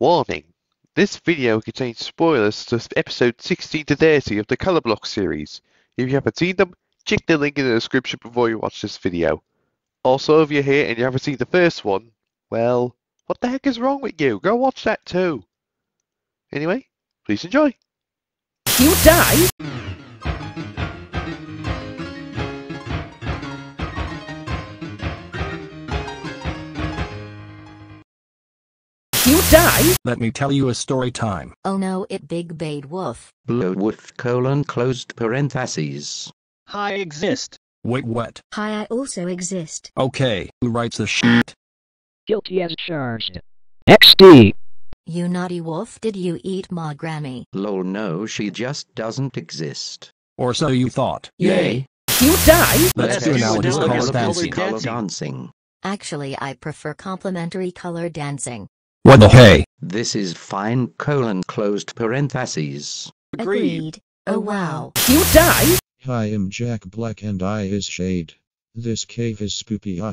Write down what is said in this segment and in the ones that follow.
Warning! This video contains spoilers to episode 16 to 30 of the Colourblocks series. If you haven't seen them, check the link in the description before you watch this video. Also, if you're here and you haven't seen the first one, well, what the heck is wrong with you? Go watch that too. Anyway, please enjoy. You die? You die? Let me tell you a story time. Oh no, it big bad wolf. Blue with colon closed parentheses. I exist. Wait, what? Hi, I also exist. Okay, who writes the shit? Guilty as charged. XD. You naughty wolf, did you eat my Grammy? Lol no she just doesn't exist. Or so you thought. Yay. You die? Let's do do analogous analogous color color dancing. Dancing. dancing. Actually, I prefer complimentary color dancing. What the hey? This is fine colon closed parentheses. Agreed. Oh, oh wow. You die? Hi, I'm Jack Black and I is Shade. This cave is spoopy. Hi,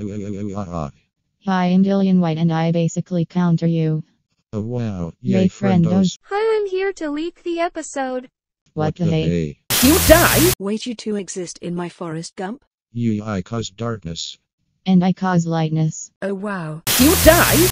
I'm Dillian White and I basically counter you. Oh wow, Yay, yay friendos. friendos. Hi, I'm here to leak the episode. What, the hey? You die? Wait, you two exist in my Forest Gump? You I cause darkness. And I cause lightness. Oh wow. You die?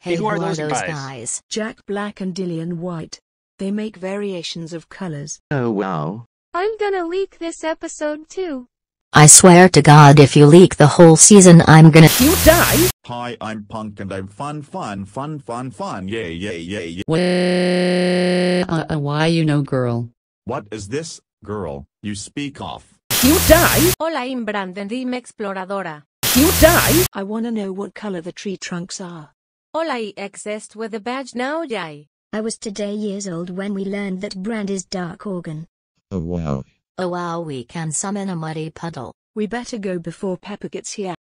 Hey, who are those guys? guys? Jack Black and Dillian White. They make variations of colors. Oh wow. I'm gonna leak this episode too. I swear to God, if you leak the whole season, I'm gonna. You die? Hi, I'm Punk and I'm fun, fun, fun, fun, fun. Yay, yay, yay, yay. Well, uh, uh, why you know, girl? What is this, girl? You speak off. You die? Hola, I'm Brandon, Dime Exploradora. You die? I wanna know what color the tree trunks are. All I exist with a badge now, Jai. I was today years old when we learned that Brown is Dark Orange. Oh wow. Oh wow, we can summon a muddy puddle. We better go before Pepper gets here.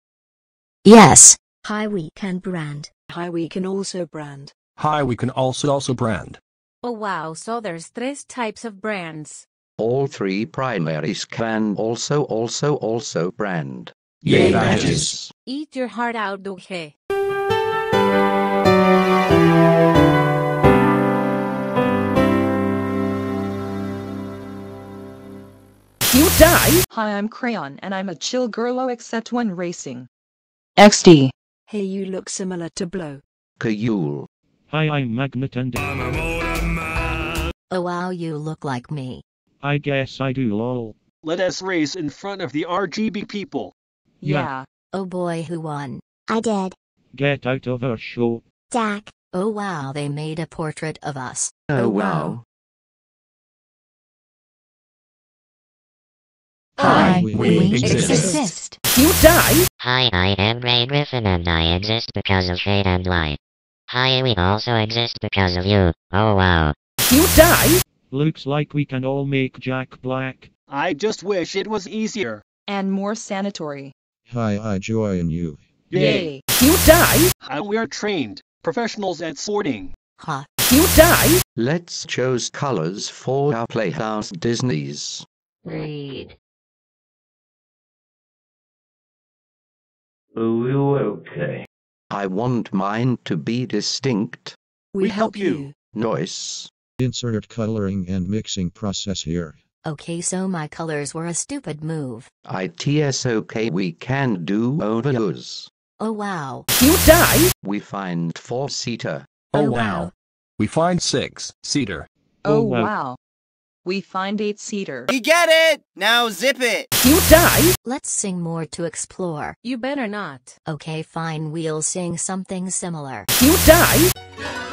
Yes. Hi, we can Brown. Hi, we can also brand. Hi, we can also also brand. Oh wow, so there's three types of brands. All three primaries can also also also brand. Yay, badges. Eat your heart out, Duje. You die? Hi, I'm Crayon and I'm a chill girlo except when racing. XD. Hey, you look similar to Blue. Kayul. Hi, I'm Magenta and I'm a motor man. Oh wow, you look like me. I guess I do lol. Let us race in front of the RGB people. Yeah. Yeah. Oh boy, who won? I did. Get out of our show. Jack. Oh wow, they made a portrait of us. Oh Oh, wow. wow. Hi, we we exist. You die? Hi, I am Ray Griffin and I exist because of Shade and Light. Hi, we also exist because of you. Oh wow. You die? Looks like we can all make Jack Black. I just wish it was easier. And more sanitary. Hi, I join you. Yay. You die? Uh, and we're trained professionals at sorting. Ha. You die? Let's choose colors for our Playhouse Disney's. Read. Oh, okay. I want mine to be distinct. We, We help help you. you. Noise. Insert coloring and mixing process here. Okay, so my colors were a stupid move. ITSOK we can do overuse. Oh wow. You die? We find four-seater. Oh, Oh, wow. wow. We find six cedar. Oh, Oh, wow. wow. We find eight seater. We get it! Now zip it! You die? Let's sing more to explore. You better not. Okay, fine, we'll sing something similar. You die?